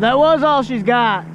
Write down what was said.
That was all she's got.